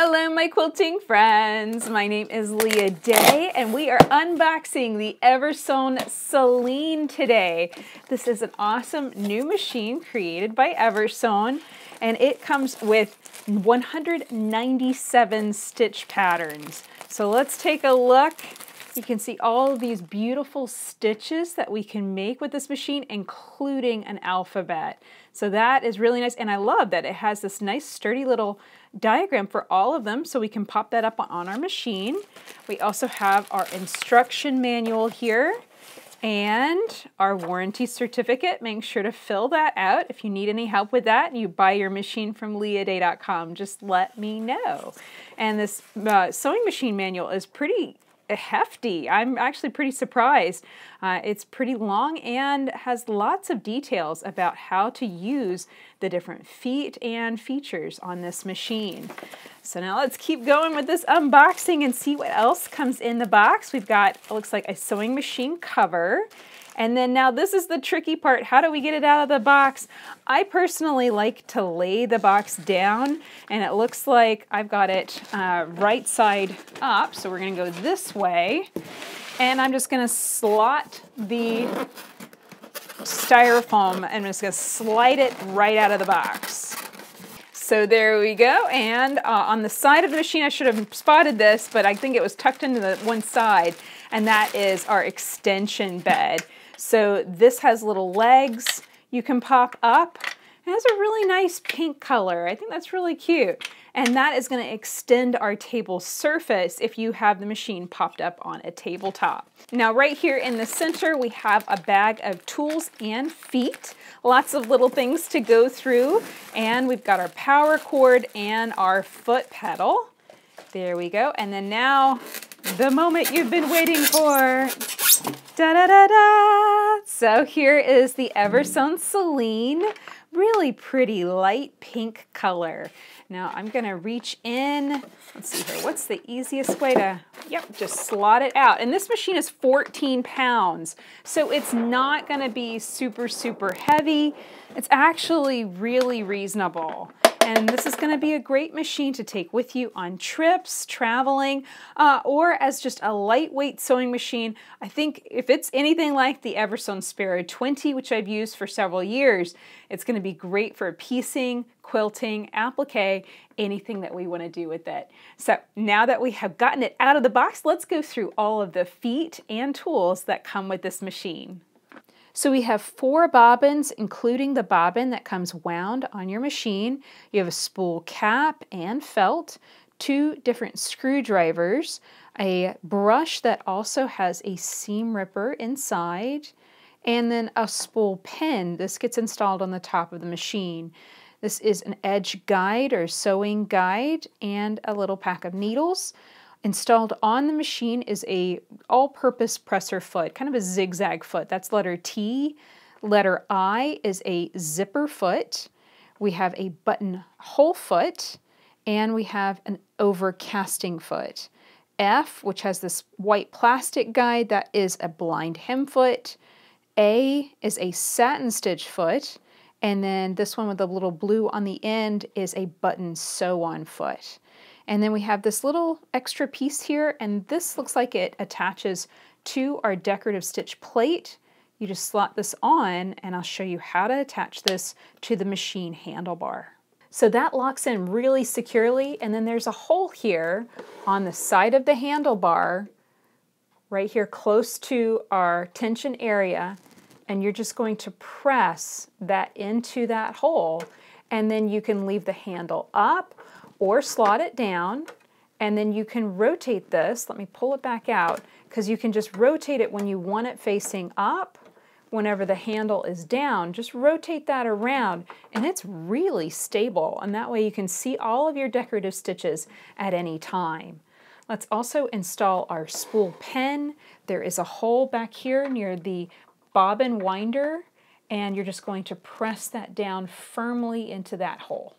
Hello, my quilting friends. My name is Leah Day, and we are unboxing the Eversewn Celine today. This is an awesome new machine created by Eversewn, and it comes with 197 stitch patterns. So let's take a look. You can see all these beautiful stitches that we can make with this machine, including an alphabet. So that is really nice, and I love that it has this nice sturdy little diagram for all of them so we can pop that up on our machine. We also have our instruction manual here and our warranty certificate. Make sure to fill that out. If you need any help with that, and you buy your machine from leahday.com. Just let me know. And this uh, sewing machine manual is pretty hefty. I'm actually pretty surprised. Uh, it's pretty long and has lots of details about how to use the different feet and features on this machine. So now let's keep going with this unboxing and see what else comes in the box. We've got, it looks like a sewing machine cover. And then now this is the tricky part. How do we get it out of the box? I personally like to lay the box down and it looks like I've got it uh, right side up. So we're gonna go this way and I'm just gonna slot the styrofoam and I'm just gonna slide it right out of the box. So there we go. And uh, on the side of the machine, I should have spotted this, but I think it was tucked into the one side, and that is our extension bed. So this has little legs you can pop up. It has a really nice pink color. I think that's really cute. And that is going to extend our table surface if you have the machine popped up on a tabletop. Now right here in the center we have a bag of tools and feet. Lots of little things to go through. And we've got our power cord and our foot pedal. There we go. And then now the moment you've been waiting for. Da da da da. So here is the Eversewn Celine. Really pretty light pink color. Now I'm gonna reach in. Let's see here. What's the easiest way to, yep, just slot it out. And this machine is 14 pounds. So it's not gonna be super, super heavy. It's actually really reasonable. And this is going to be a great machine to take with you on trips, traveling, uh, or as just a lightweight sewing machine. I think if it's anything like the Eversewn Sparrow 20, which I've used for several years, it's going to be great for piecing, quilting, applique, anything that we want to do with it. So now that we have gotten it out of the box, let's go through all of the feet and tools that come with this machine. So we have four bobbins, including the bobbin that comes wound on your machine. You have a spool cap and felt, two different screwdrivers, a brush that also has a seam ripper inside, and then a spool pin. This gets installed on the top of the machine. This is an edge guide or sewing guide and a little pack of needles. Installed on the machine is a all-purpose presser foot, kind of a zigzag foot. That's letter T. Letter I is a zipper foot. We have a button hole foot, and we have an overcasting foot. F, which has this white plastic guide, that is a blind hem foot. A is a satin stitch foot, and then this one with the little blue on the end is a button sew-on foot. And then we have this little extra piece here, and this looks like it attaches to our decorative stitch plate. You just slot this on, and I'll show you how to attach this to the machine handlebar. So that locks in really securely, and then there's a hole here on the side of the handlebar, right here close to our tension area, and you're just going to press that into that hole, and then you can leave the handle up or slot it down and then you can rotate this. Let me pull it back out because you can just rotate it when you want it facing up. Whenever the handle is down, just rotate that around and it's really stable. And that way you can see all of your decorative stitches at any time. Let's also install our spool pin. There is a hole back here near the bobbin winder and you're just going to press that down firmly into that hole.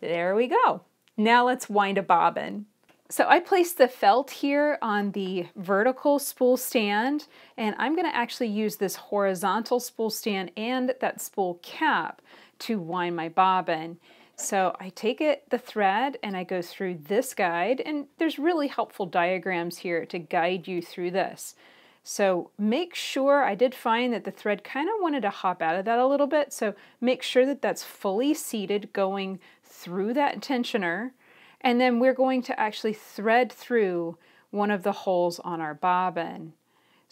There we go. Now let's wind a bobbin. So I placed the felt here on the vertical spool stand and I'm going to actually use this horizontal spool stand and that spool cap to wind my bobbin. So I take it, the thread, and I go through this guide, and there's really helpful diagrams here to guide you through this. So make sure, I did find that the thread kind of wanted to hop out of that a little bit, so make sure that that's fully seated going through that tensioner, and then we're going to actually thread through one of the holes on our bobbin.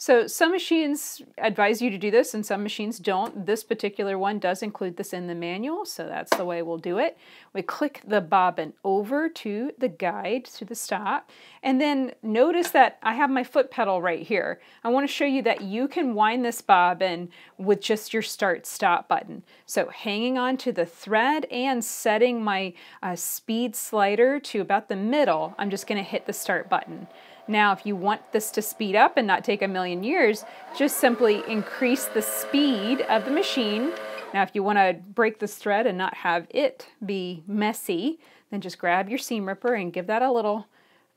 So some machines advise you to do this and some machines don't. This particular one does include this in the manual, so that's the way we'll do it. We click the bobbin over to the guide, to the stop, and then notice that I have my foot pedal right here. I want to show you that you can wind this bobbin with just your start stop button. So hanging on to the thread and setting my uh, speed slider to about the middle, I'm just going to hit the start button. Now, if you want this to speed up and not take a million years, just simply increase the speed of the machine. Now, if you want to break this thread and not have it be messy, then just grab your seam ripper and give that a little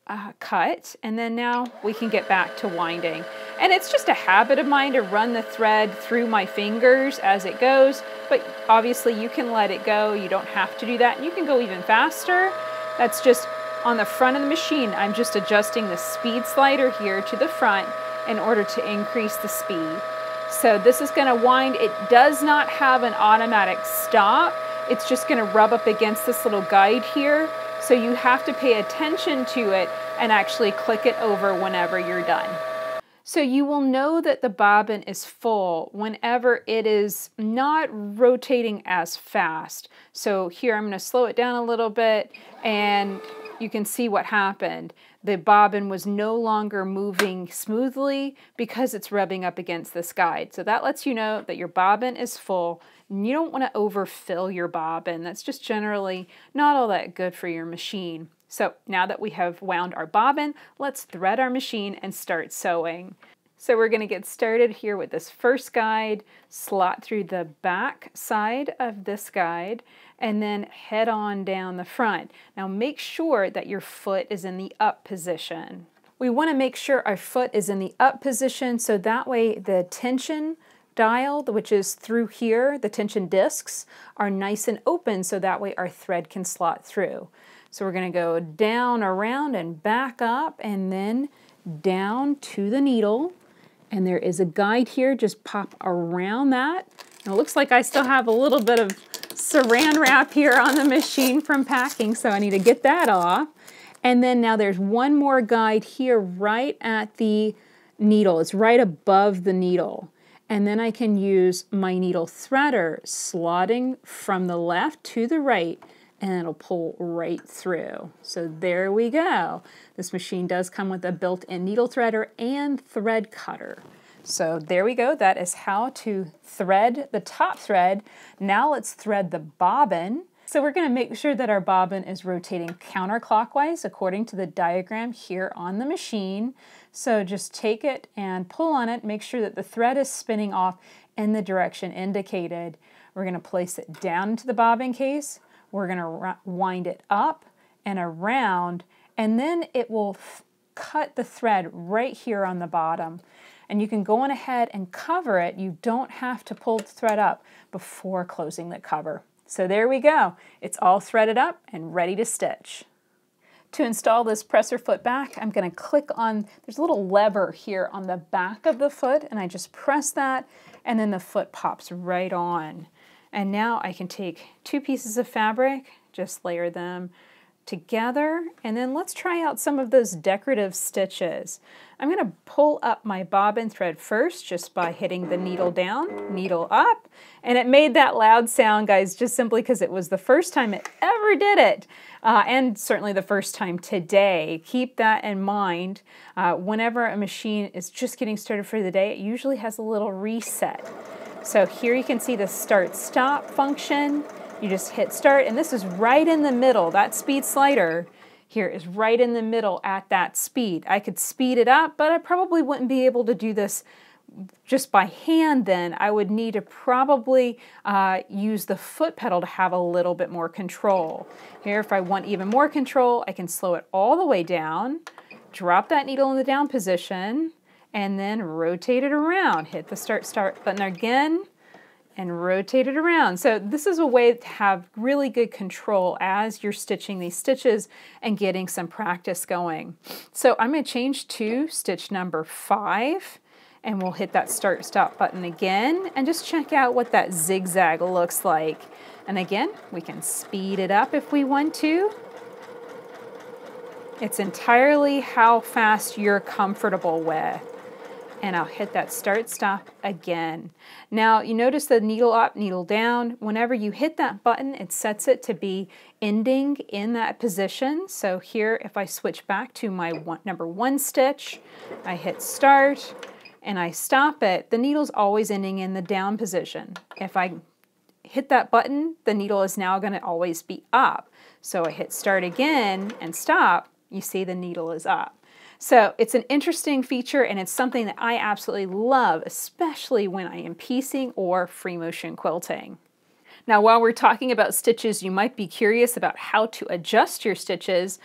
uh, cut. And then now we can get back to winding. And it's just a habit of mine to run the thread through my fingers as it goes, but obviously you can let it go. You don't have to do that. And you can go even faster. That's just on the front of the machine, I'm just adjusting the speed slider here to the front in order to increase the speed. So this is going to wind. It does not have an automatic stop. It's just going to rub up against this little guide here. So you have to pay attention to it and actually click it over whenever you're done. So you will know that the bobbin is full whenever it is not rotating as fast. So here I'm going to slow it down a little bit and you can see what happened. The bobbin was no longer moving smoothly because it's rubbing up against this guide. So that lets you know that your bobbin is full. And you don't want to overfill your bobbin. That's just generally not all that good for your machine. So now that we have wound our bobbin, let's thread our machine and start sewing. So we're going to get started here with this first guide, slot through the back side of this guide, and then head on down the front. Now make sure that your foot is in the up position. We want to make sure our foot is in the up position so that way the tension dial, which is through here, the tension discs, are nice and open so that way our thread can slot through. So we're going to go down, around, and back up, and then down to the needle and there is a guide here, just pop around that. it looks like I still have a little bit of saran wrap here on the machine from packing, so I need to get that off. And then now there's one more guide here right at the needle. It's right above the needle. And then I can use my needle threader slotting from the left to the right and it'll pull right through. So there we go. This machine does come with a built-in needle threader and thread cutter. So there we go. That is how to thread the top thread. Now let's thread the bobbin. So we're going to make sure that our bobbin is rotating counterclockwise according to the diagram here on the machine. So just take it and pull on it, make sure that the thread is spinning off in the direction indicated. We're going to place it down into the bobbin case. We're going to wind it up and around, and then it will cut the thread right here on the bottom. And you can go on ahead and cover it. You don't have to pull the thread up before closing the cover. So there we go. It's all threaded up and ready to stitch. To install this presser foot back, I'm going to click on, there's a little lever here on the back of the foot, and I just press that, and then the foot pops right on. And now I can take two pieces of fabric, just layer them together, and then let's try out some of those decorative stitches. I'm going to pull up my bobbin thread first just by hitting the needle down, needle up, and it made that loud sound, guys, just simply because it was the first time it ever did it, uh, and certainly the first time today. Keep that in mind. Uh, whenever a machine is just getting started for the day, it usually has a little reset. So here you can see the start stop function. You just hit start and this is right in the middle. That speed slider here is right in the middle at that speed. I could speed it up, but I probably wouldn't be able to do this just by hand then. I would need to probably uh, use the foot pedal to have a little bit more control. Here, if I want even more control, I can slow it all the way down, drop that needle in the down position, and then rotate it around. Hit the start start button again, and rotate it around. So this is a way to have really good control as you're stitching these stitches and getting some practice going. So I'm going to change to stitch number five and we'll hit that start stop button again and just check out what that zigzag looks like. And again, we can speed it up if we want to. It's entirely how fast you're comfortable with and I'll hit that start stop again. Now you notice the needle up, needle down. Whenever you hit that button, it sets it to be ending in that position. So here, if I switch back to my one, number one stitch, I hit start and I stop it, the needle's always ending in the down position. If I hit that button, the needle is now gonna always be up. So I hit start again and stop, you see the needle is up. So it's an interesting feature and it's something that I absolutely love, especially when I am piecing or free motion quilting. Now while we're talking about stitches, you might be curious about how to adjust your stitches.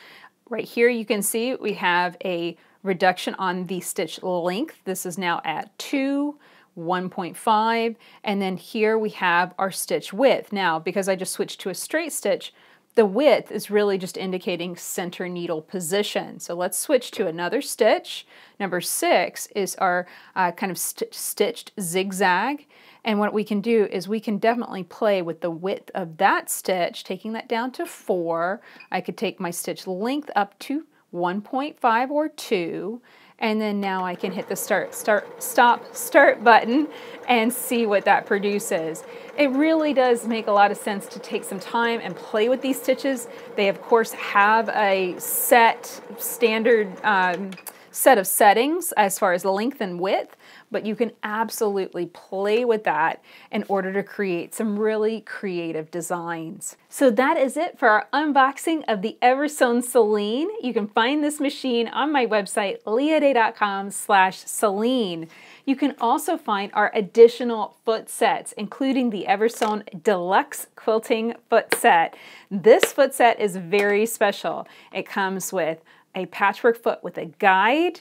Right here you can see we have a reduction on the stitch length. This is now at 2, 1.5, and then here we have our stitch width. Now, because I just switched to a straight stitch, the width is really just indicating center needle position. So let's switch to another stitch. Number six is our uh, kind of st stitched zigzag. And what we can do is we can definitely play with the width of that stitch, taking that down to four. I could take my stitch length up to 1.5 or 2 and then now I can hit the start, start, stop, start button and see what that produces. It really does make a lot of sense to take some time and play with these stitches. They of course have a set standard um, set of settings as far as length and width, but you can absolutely play with that in order to create some really creative designs. So that is it for our unboxing of the Eversewn Celine. You can find this machine on my website, leahday.com slash Celine. You can also find our additional foot sets, including the Eversewn Deluxe Quilting Foot Set. This foot set is very special. It comes with a patchwork foot with a guide,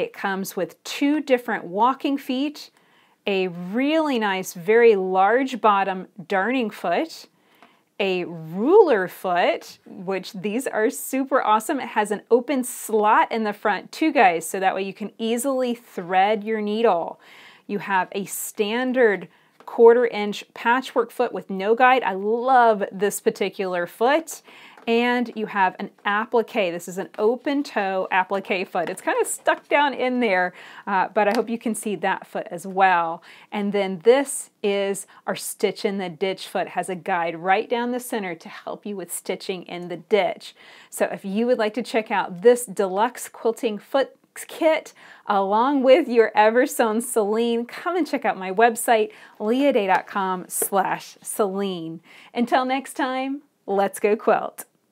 it comes with two different walking feet, a really nice, very large bottom darning foot, a ruler foot, which these are super awesome. It has an open slot in the front too, guys, so that way you can easily thread your needle. You have a standard quarter inch patchwork foot with no guide. I love this particular foot and you have an applique. This is an open toe applique foot. It's kind of stuck down in there, uh, but I hope you can see that foot as well. And then this is our stitch in the ditch foot. It has a guide right down the center to help you with stitching in the ditch. So if you would like to check out this deluxe quilting foot kit along with your Eversewn Celine, come and check out my website, leahday.com slash Celine. Until next time, let's go quilt.